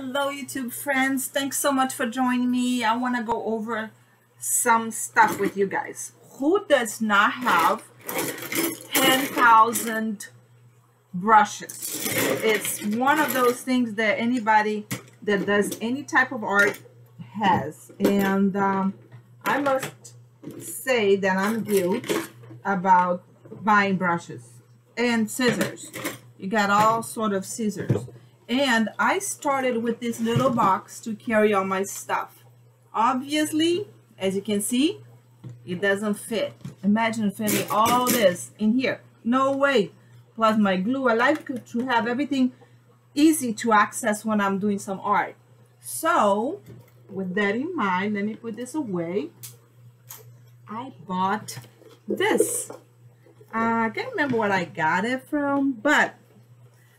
Hello, YouTube friends. Thanks so much for joining me. I want to go over some stuff with you guys. Who does not have 10,000 brushes? It's one of those things that anybody that does any type of art has. And um, I must say that I'm guilty about buying brushes and scissors. You got all sort of scissors. And I started with this little box to carry all my stuff. Obviously, as you can see, it doesn't fit. Imagine fitting all this in here. No way. Plus my glue. I like to have everything easy to access when I'm doing some art. So, with that in mind, let me put this away. I bought this. Uh, I can't remember what I got it from, but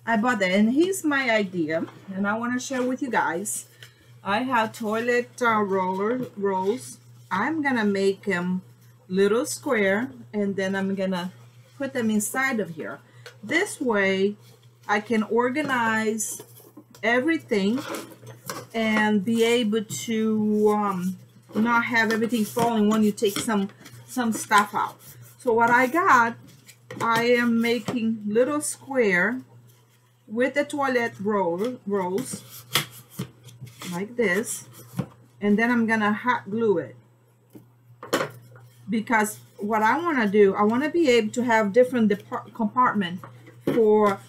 I bought that and here's my idea and I want to share with you guys. I have toilet uh, roller rolls. I'm gonna make them little square and then I'm gonna put them inside of here. This way I can organize everything and be able to um, not have everything falling when you take some some stuff out. So what I got, I am making little square with the toilet roll rolls like this and then I'm gonna hot glue it. Because what I want to do I want to be able to have different compartment for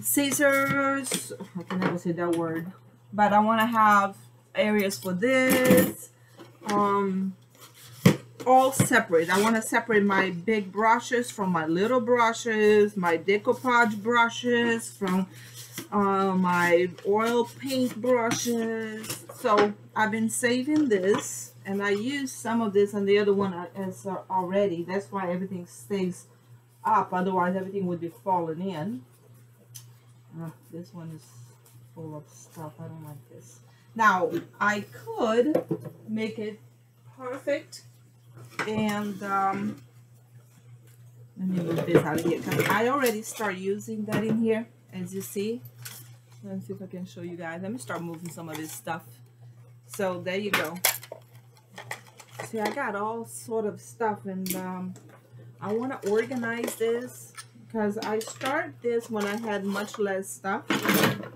scissors I can never say that word but I want to have areas for this um all separate. I want to separate my big brushes from my little brushes, my decoupage brushes from uh, my oil paint brushes. So I've been saving this and I use some of this and the other one as uh, already. That's why everything stays up. Otherwise everything would be falling in. Uh, this one is full of stuff. I don't like this. Now I could make it perfect and um, let me move this out of here because I already start using that in here as you see. Let's see if I can show you guys. Let me start moving some of this stuff. So there you go. See I got all sort of stuff and um, I want to organize this because I start this when I had much less stuff.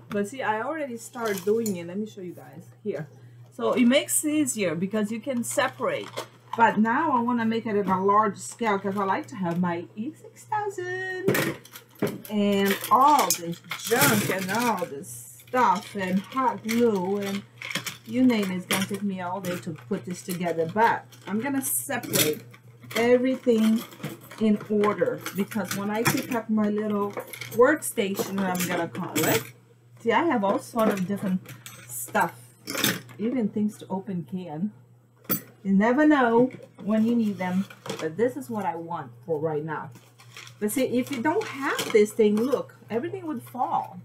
But see I already started doing it. Let me show you guys. Here. So it makes it easier because you can separate but now I want to make it at a large scale because I like to have my E6000 and all this junk and all this stuff and hot glue and you name it. It's going to take me all day to put this together. But I'm going to separate everything in order because when I pick up my little workstation, I'm going to call it, see, I have all sort of different stuff, even things to open can. You never know when you need them, but this is what I want for right now. But see, if you don't have this thing, look, everything would fall.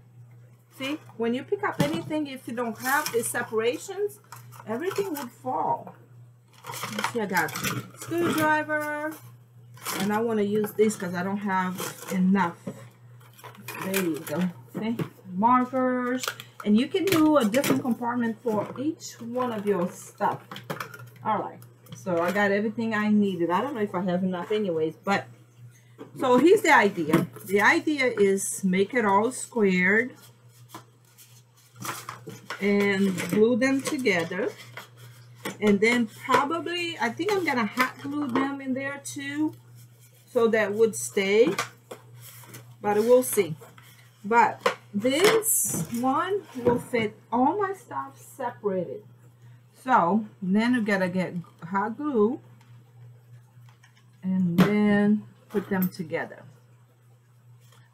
See, when you pick up anything, if you don't have the separations, everything would fall. You see, I got screwdriver, and I want to use this because I don't have enough. There you go. See, markers, and you can do a different compartment for each one of your stuff all right. So i got everything i needed. I don't know if i have enough anyways but so here's the idea. The idea is make it all squared and glue them together. And then probably i think i'm gonna hot glue them in there too so that would stay but we'll see. But this one will fit all my stuff separated so then you gotta get hot glue and then put them together.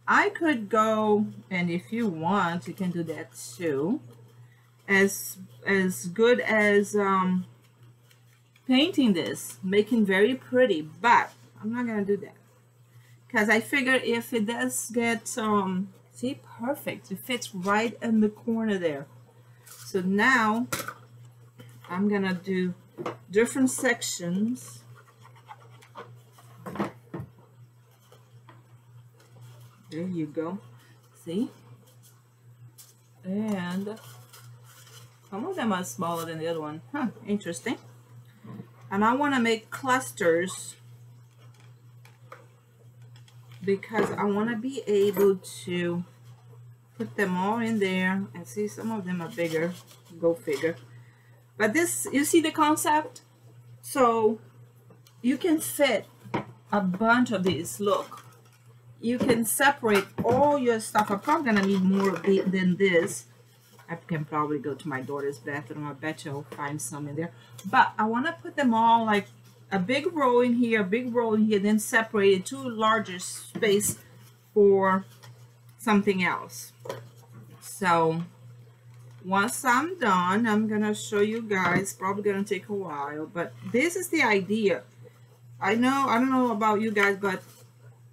I could go, and if you want, you can do that too. As as good as um, painting this, making very pretty, but I'm not gonna do that because I figure if it does get um, see perfect, it fits right in the corner there. So now I'm gonna do different sections. There you go. See? And Some of them are smaller than the other one. Huh, interesting. And I want to make clusters because I want to be able to put them all in there and see some of them are bigger. Go figure but this you see the concept? So you can fit a bunch of these. Look you can separate all your stuff. I'm probably gonna need more it than this. I can probably go to my daughter's bathroom. I bet you'll find some in there. But I want to put them all like a big row in here a big row in here then separated two larger space for something else. So once I'm done, I'm gonna show you guys, probably gonna take a while, but this is the idea. I know, I don't know about you guys, but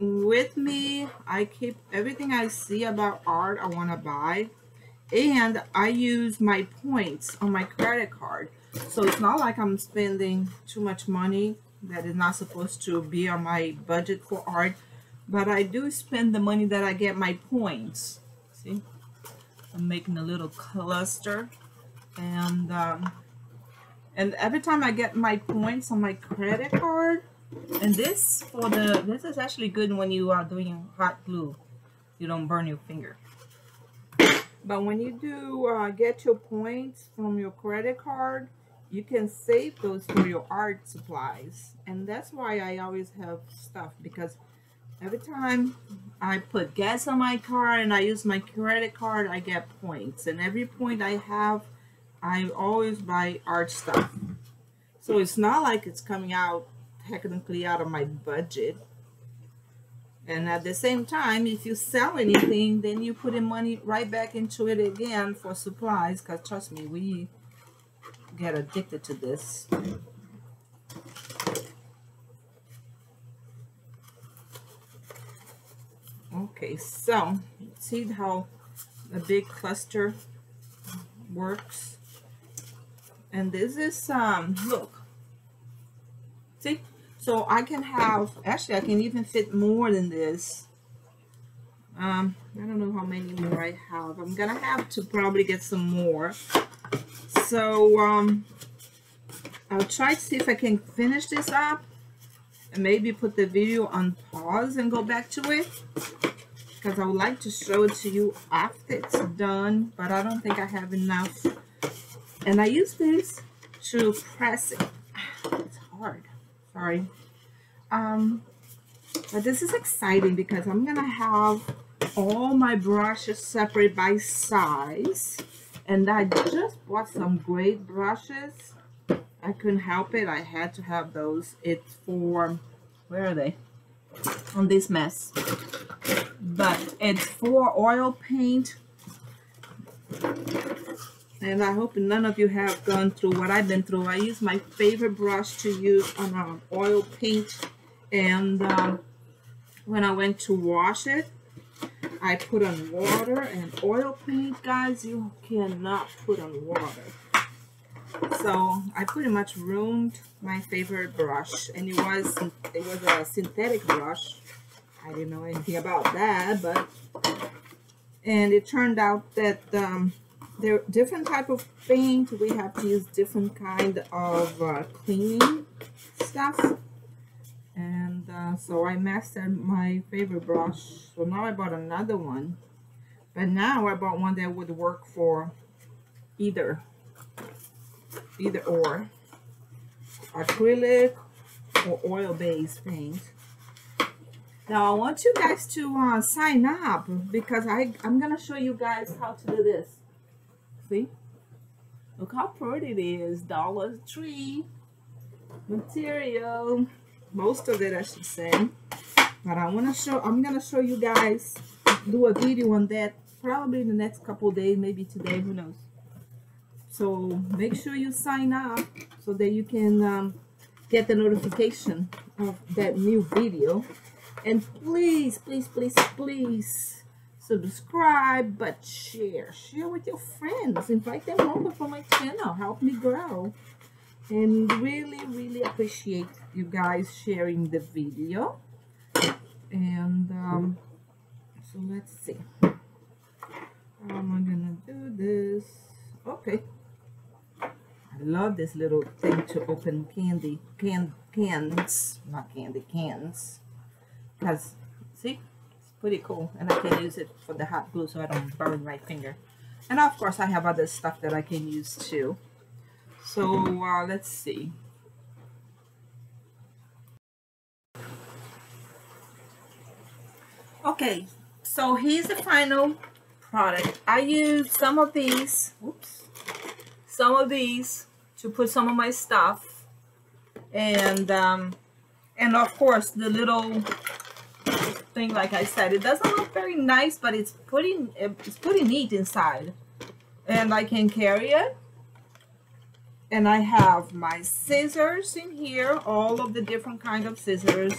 with me, I keep everything I see about art I wanna buy, and I use my points on my credit card. So it's not like I'm spending too much money that is not supposed to be on my budget for art, but I do spend the money that I get my points. See? I'm making a little cluster and um, and every time I get my points on my credit card and this for the this is actually good when you are doing hot glue. You don't burn your finger. But when you do uh, get your points from your credit card you can save those for your art supplies. And that's why I always have stuff because every time I put gas on my car and I use my credit card, I get points. And every point I have, I always buy art stuff. So it's not like it's coming out technically out of my budget. And at the same time, if you sell anything, then you put in money right back into it again for supplies. Because trust me, we get addicted to this. Okay, so see how a big cluster works. And this is, um, look, see? So I can have, actually I can even fit more than this. Um, I don't know how many more I have. I'm gonna have to probably get some more. So, um, I'll try to see if I can finish this up and maybe put the video on pause and go back to it? Because I would like to show it to you after it's done but I don't think I have enough. And I use this to press it. It's hard. Sorry. Um but this is exciting because I'm gonna have all my brushes separate by size. And I just bought some great brushes I couldn't help it. I had to have those. It's for, where are they? On this mess. But it's for oil paint. And I hope none of you have gone through what I've been through. I use my favorite brush to use on um, oil paint. And um, when I went to wash it, I put on water and oil paint, guys, you cannot put on water. So I pretty much ruined my favorite brush, and it was it was a synthetic brush. I didn't know anything about that, but and it turned out that um, there are different type of paint. We have to use different kind of uh, cleaning stuff, and uh, so I mastered my favorite brush. So now I bought another one, but now I bought one that would work for either either or acrylic or oil-based paint. Now I want you guys to uh, sign up because I, I'm going to show you guys how to do this. See? Look how pretty it is. Dollar Tree material. Most of it I should say. But I want to show, I'm going to show you guys, do a video on that probably in the next couple days, maybe today, who knows. So make sure you sign up so that you can um, get the notification of that new video. And please, please, please, please subscribe, but share. Share with your friends. Invite them over for my channel. Help me grow. And really, really appreciate you guys sharing the video. And um, so let's see. How am I going to do this? Okay. Love this little thing to open candy can cans, not candy cans, because see, it's pretty cool, and I can use it for the hot glue so I don't burn my finger. And of course, I have other stuff that I can use too. So uh, let's see. Okay, so here's the final product. I used some of these, oops, some of these to put some of my stuff. And, um, and of course the little thing, like I said, it doesn't look very nice, but it's pretty, it's pretty neat inside. And I can carry it. And I have my scissors in here, all of the different kind of scissors.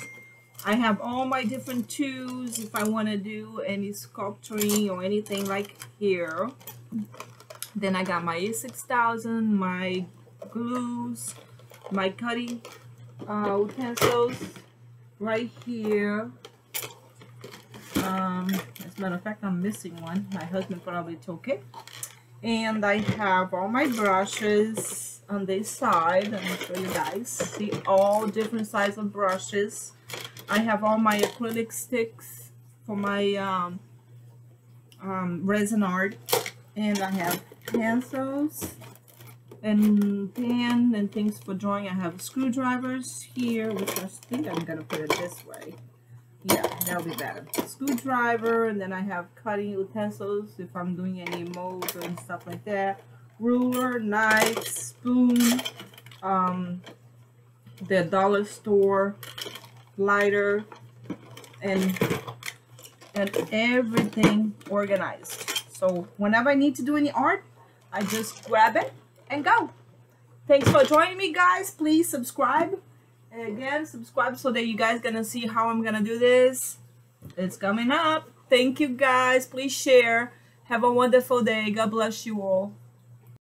I have all my different tools if I want to do any sculpturing or anything like here. Then I got my E6000, my glues, my cutting uh, utensils right here. Um, as a matter of fact, I'm missing one. My husband probably took it. And I have all my brushes on this side. Let me show you guys. See all different sizes of brushes. I have all my acrylic sticks for my um, um, resin art. And I have pencils and pen and things for drawing. I have screwdrivers here, which I think I'm going to put it this way. Yeah, that'll be better. Screwdriver, and then I have cutting utensils if I'm doing any molds and stuff like that. Ruler, knife, spoon, um, the dollar store lighter, and and everything organized. So whenever I need to do any art, I just grab it and go. Thanks for joining me, guys. Please subscribe. And again, subscribe so that you guys gonna see how I'm gonna do this. It's coming up. Thank you, guys. Please share. Have a wonderful day. God bless you all.